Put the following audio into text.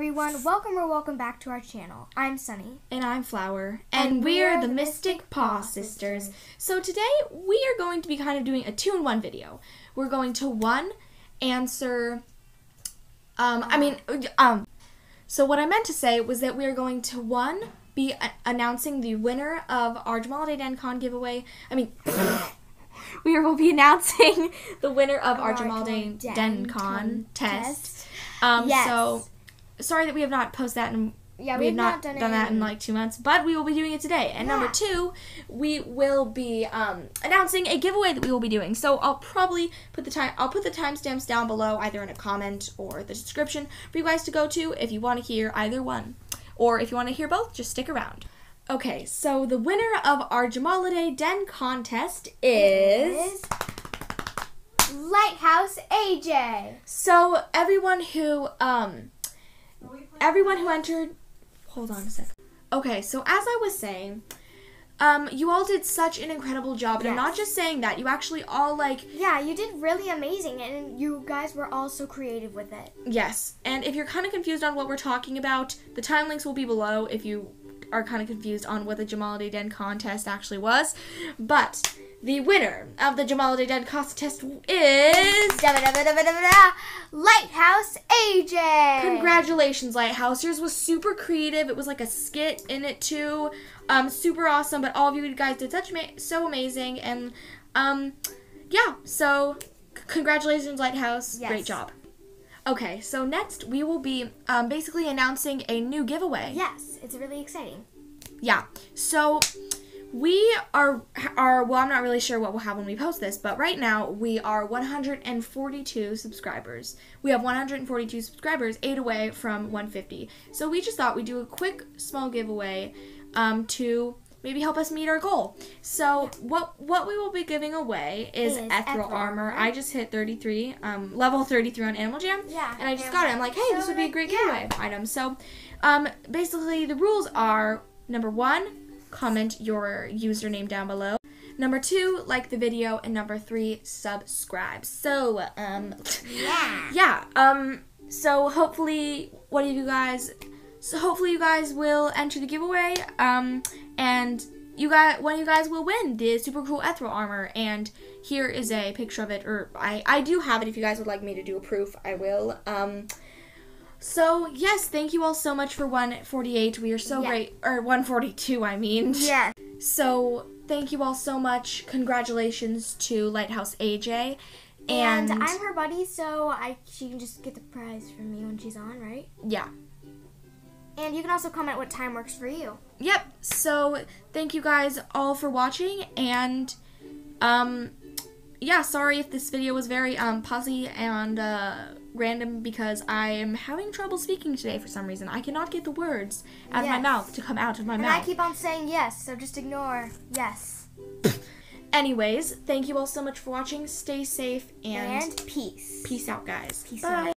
everyone. Welcome or welcome back to our channel. I'm Sunny. And I'm Flower. And, and we're, we're the Mystic Paw Sisters. Sisters. So today we are going to be kind of doing a two in one video. We're going to one, answer. Um, I mean, um, so what I meant to say was that we are going to one, be a- announcing the winner of our Jammaliday Den Con giveaway. I mean, we will be announcing the winner of our, our Jammaliday Den Con test. Um, yes. So sorry that we have not posted that in yeah, we, have not, done, done that in like two months, but we will be doing it today. And yeah. number two, we will be um, announcing a giveaway that we will be doing. So I'll probably put the time I'll put the timestamps down below, either in a comment or the description for you guys to go to if you want to hear either one, or if you want to hear both, just stick around. Okay, so the winner of our Jammaliday Den contest is. Lighthouse AJ. So everyone who um everyone who entered hold on a sec. Okay, so as I was saying, um, you all did such an incredible job, and yes. I'm not just saying that. You actually all like yeah, you did really amazing, and you guys were all so creative with it. Yes, and if you're kind of confused on what we're talking about, the time links will be below if you are kind of confused on what the Jammaliday Den contest actually was. But the winner of the Jammaliday Den contest is Lighthouse AJ. Congratulations, Lighthouse. Yours was super creative. It was like a skit in it too. Um, super awesome. But all of you guys did such ma- so amazing, and um, yeah. So congratulations, Lighthouse. Yes. Great job. Okay, so next we will be um, basically announcing a new giveaway. Yes, it's really exciting. Yeah. So are are well i'm not really sure what we'll have when we post this but right now we are 142 subscribers. We have 142 subscribers eight away from 150 so we just thought we'd do a quick small giveaway um, to maybe help us meet our goal. So what what we will be giving away is, is ethereal armor. armor. I just hit 33 um, level 33 on animal jam yeah and i just got it. I'm like hey this would be a great giveaway yeah. item. So um, basically the rules are number one comment your username down below. Number two, like the video, and number three, subscribe. So, um, yeah, yeah, um, so hopefully, what of you guys, so hopefully you guys will enter the giveaway, um, and you guys, one of you guys will win the super cool ethereal armor, and here is a picture of it, or I, I do have it. If you guys would like me to do a proof, I will. Um, so, yes, thank you all so much for 148. We are so yeah. great. Or 142, I mean. Yeah. So, thank you all so much. Congratulations to Lighthouse AJ. And, and I'm her buddy, so I she can just get the prize from me when she's on, right? Yeah. And you can also comment what time works for you. Yep. So, thank you guys all for watching and um yeah, sorry if this video was very um puzzly and uh random because I am having trouble speaking today for some reason. I cannot get the words out yes. of my mouth to come out of my and mouth. And I keep on saying yes, so just ignore yes. Anyways, thank you all so much for watching. Stay safe and, and peace. Peace out, guys. Peace Bye. out.